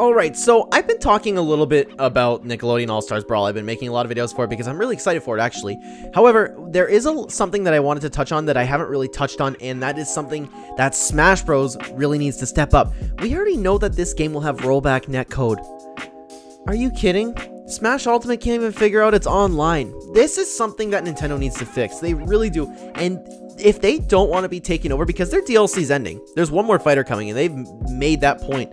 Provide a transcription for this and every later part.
Alright, so I've been talking a little bit about Nickelodeon All-Stars Brawl. I've been making a lot of videos for it because I'm really excited for it, actually. However, there is a, something that I wanted to touch on that I haven't really touched on, and that is something that Smash Bros. really needs to step up. We already know that this game will have rollback netcode. Are you kidding? Smash Ultimate can't even figure out it's online. This is something that Nintendo needs to fix. They really do. And if they don't want to be taken over, because their DLC's ending, there's one more fighter coming, and they've made that point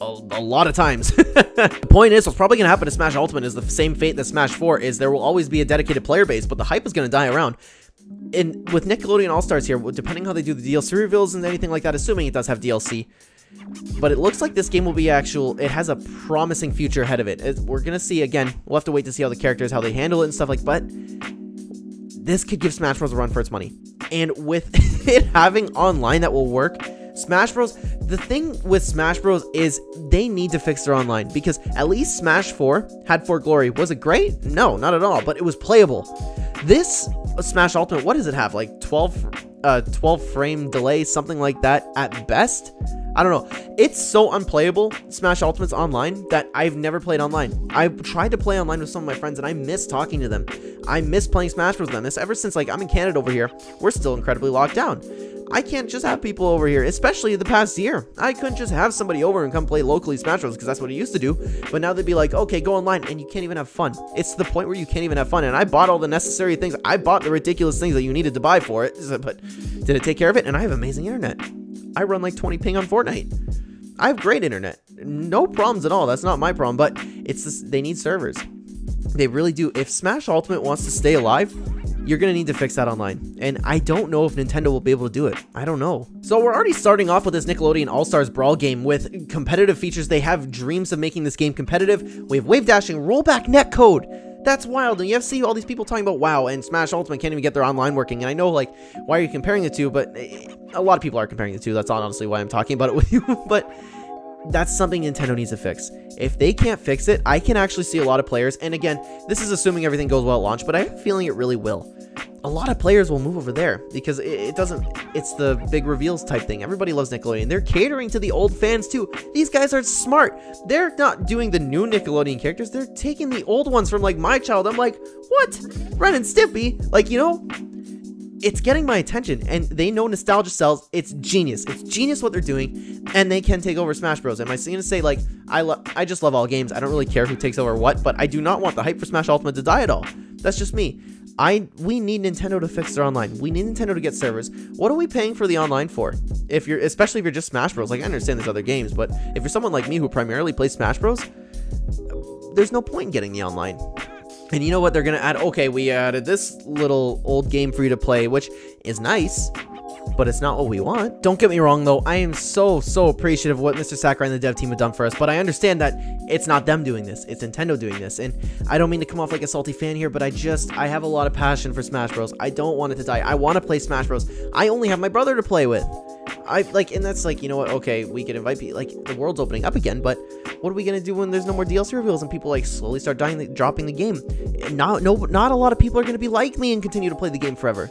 a, a lot of times. the point is, what's probably going to happen to Smash Ultimate is the same fate that Smash 4 is there will always be a dedicated player base, but the hype is going to die around. And with Nickelodeon All-Stars here, depending how they do the DLC reveals and anything like that, assuming it does have DLC, but it looks like this game will be actual, it has a promising future ahead of it. we're going to see, again, we'll have to wait to see how the characters, how they handle it and stuff like, but this could give Smash Bros. a run for its money. And with it having online that will work, Smash Bros. The thing with Smash Bros. is they need to fix their online because at least Smash 4 had For Glory. Was it great? No, not at all, but it was playable. This Smash Ultimate, what does it have? Like 12, uh, 12 frame delay, something like that at best? I don't know. It's so unplayable, Smash Ultimate's online, that I've never played online. I've tried to play online with some of my friends, and I miss talking to them. I miss playing Smash Bros. with them. This ever since, like, I'm in Canada over here, we're still incredibly locked down. I can't just have people over here, especially the past year. I couldn't just have somebody over and come play locally Smash Bros. because that's what I used to do. But now they'd be like, okay, go online, and you can't even have fun. It's the point where you can't even have fun. And I bought all the necessary things. I bought the ridiculous things that you needed to buy for it. But did it take care of it? And I have amazing internet. I run like 20 ping on Fortnite. I have great internet. No problems at all. That's not my problem. But it's this, they need servers. They really do. If Smash Ultimate wants to stay alive, you're going to need to fix that online. And I don't know if Nintendo will be able to do it. I don't know. So we're already starting off with this Nickelodeon All-Stars Brawl game with competitive features. They have dreams of making this game competitive. We have wave dashing, rollback netcode. That's wild. And you have to see all these people talking about WoW and Smash Ultimate can't even get their online working. And I know, like, why are you comparing the two? But eh, a lot of people are comparing the two. That's honestly why I'm talking about it with you. but that's something Nintendo needs to fix. If they can't fix it, I can actually see a lot of players, and again, this is assuming everything goes well at launch, but I have a feeling it really will. A lot of players will move over there because it, doesn't, it's the big reveals type thing. Everybody loves Nickelodeon. They're catering to the old fans too. These guys are smart. They're not doing the new Nickelodeon characters. They're taking the old ones from like my child. I'm like, what? Ren and Stimpy? Like, you know, it's getting my attention and they know nostalgia sells. It's genius. It's genius what they're doing and they can take over smash bros. Am i to say like i love i just love all games. I don't really care who takes over what but i do not want the hype for smash ultimate to die at all. That's just me. I we need nintendo to fix their online. We need nintendo to get servers. What are we paying for the online for? If you're especially if you're just smash bros. Like i understand there's other games but if you're someone like me who primarily plays smash bros. there's no point in getting the online and you know what they're to add? Okay, we added this little old game for you to play, which is nice, but it's not what we want. Don't get me wrong, though. I am so, so appreciative of what Mr. Sakurai and the dev team have done for us, but I understand that it's not them doing this. It's Nintendo doing this. And I don't mean to come off like a salty fan here, but I just, I have a lot of passion for Smash Bros. I don't want it to die. I want to play Smash Bros. I only have my brother to play with. I like, and that's like, you know what? Okay, we can invite people. Like, the world's opening up again, but what are we gonna do when there's no more DLC reveals and people like slowly start dying, dropping the game? Not, no, not a lot of people are gonna be like me and continue to play the game forever.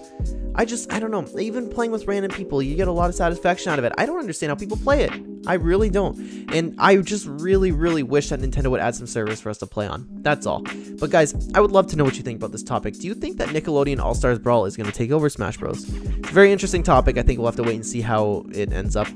I just, I don't know. Even playing with random people, you get a lot of satisfaction out of it. I don't understand how people play it. I really don't. And I just really, really wish that Nintendo would add some servers for us to play on. That's all. But guys, I would love to know what you think about this topic. Do you think that Nickelodeon All-Stars Brawl is going to take over Smash Bros? It's a very interesting topic. I think we'll have to wait and see how it ends up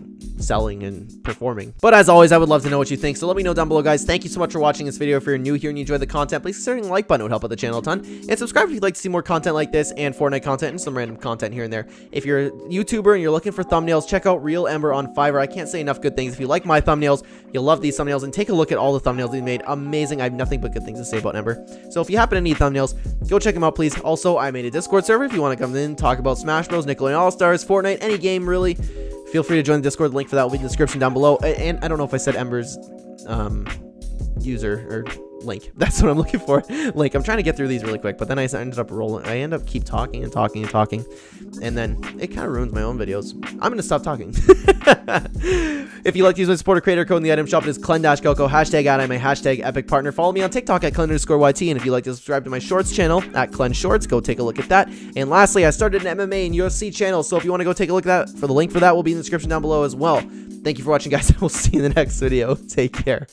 selling and performing. But as always, I would love to know what you think, so let me know down below, guys. Thank you so much for watching this video. If you're new here and you enjoy the content, please consider the like button. It would help out the channel a ton. And subscribe if you'd like to see more content like this and Fortnite content and some random content here and there. If you're a YouTuber and you're looking for thumbnails, check out Real Ember on Fiverr. I can't say enough good things. If you like my thumbnails, you'll love these thumbnails, and take a look at all the thumbnails he made. Amazing. I have nothing but good things to say about Ember. So if you happen to need thumbnails, go check them out, please. Also, I made a Discord server if you want to come in, talk about Smash Bros, Nickelodeon All-Stars, Fortnite, any game, really feel free to join the Discord. The link for that will be in the description down below. And I don't know if I said Ember's um, user or link. That's what I'm looking for. Like, I'm trying to get through these really quick, but then I ended up rolling. I end up keep talking and talking and talking, and then it kind of ruins my own videos. I'm gonna stop talking. if you like to use my supporter creator code in the item shop, it is Clen-Goco, hashtag ad, I'm a hashtag epic partner. Follow me on TikTok at Clen underscore YT, and if you like to subscribe to my shorts channel at Clen Shorts, go take a look at that. And lastly, I started an MMA and UFC channel, so if you want to go take a look at that, for the link for that will be in the description down below as well. Thank you for watching, guys. We'll see you in the next video. Take care.